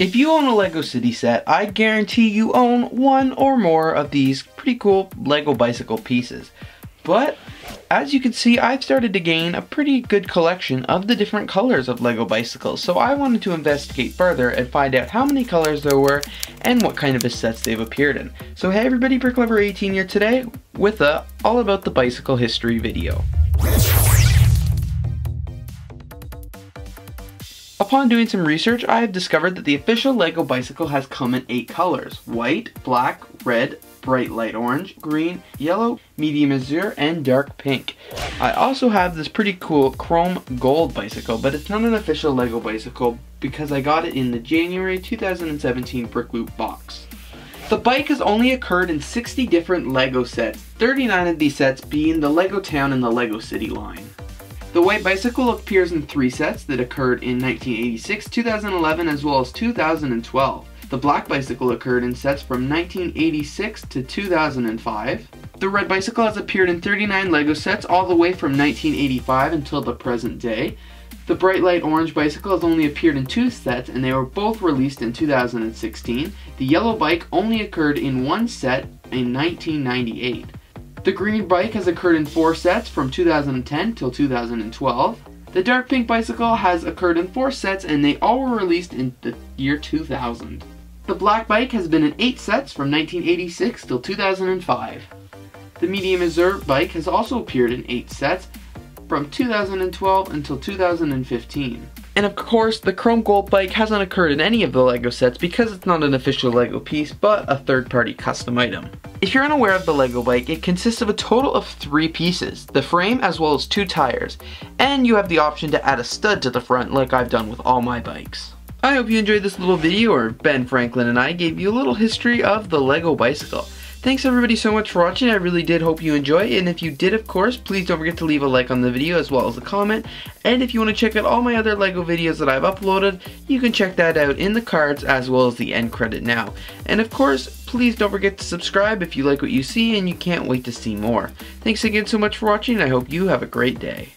If you own a LEGO City set, I guarantee you own one or more of these pretty cool LEGO bicycle pieces. But, as you can see, I've started to gain a pretty good collection of the different colors of LEGO bicycles, so I wanted to investigate further and find out how many colors there were and what kind of sets they've appeared in. So hey everybody, BrickLover18 here today with a all about the bicycle history video. Upon doing some research, I have discovered that the official LEGO bicycle has come in 8 colors. White, black, red, bright light orange, green, yellow, medium azure, and dark pink. I also have this pretty cool chrome gold bicycle, but it's not an official LEGO bicycle because I got it in the January 2017 Brick Loot box. The bike has only occurred in 60 different LEGO sets, 39 of these sets being the LEGO Town and the LEGO City line. The white bicycle appears in three sets that occurred in 1986, 2011, as well as 2012. The black bicycle occurred in sets from 1986 to 2005. The red bicycle has appeared in 39 LEGO sets all the way from 1985 until the present day. The bright light orange bicycle has only appeared in two sets and they were both released in 2016. The yellow bike only occurred in one set in 1998. The green bike has occurred in four sets from 2010 till 2012. The dark pink bicycle has occurred in four sets and they all were released in the year 2000. The black bike has been in eight sets from 1986 till 2005. The medium azure bike has also appeared in eight sets from 2012 until 2015. And of course, the Chrome Gold bike hasn't occurred in any of the LEGO sets because it's not an official LEGO piece, but a third-party custom item. If you're unaware of the LEGO bike, it consists of a total of three pieces, the frame as well as two tires, and you have the option to add a stud to the front like I've done with all my bikes. I hope you enjoyed this little video where Ben Franklin and I gave you a little history of the LEGO bicycle. Thanks everybody so much for watching, I really did hope you enjoy, and if you did of course, please don't forget to leave a like on the video as well as a comment, and if you want to check out all my other LEGO videos that I've uploaded, you can check that out in the cards as well as the end credit now. And of course, please don't forget to subscribe if you like what you see and you can't wait to see more. Thanks again so much for watching, I hope you have a great day.